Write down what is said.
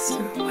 So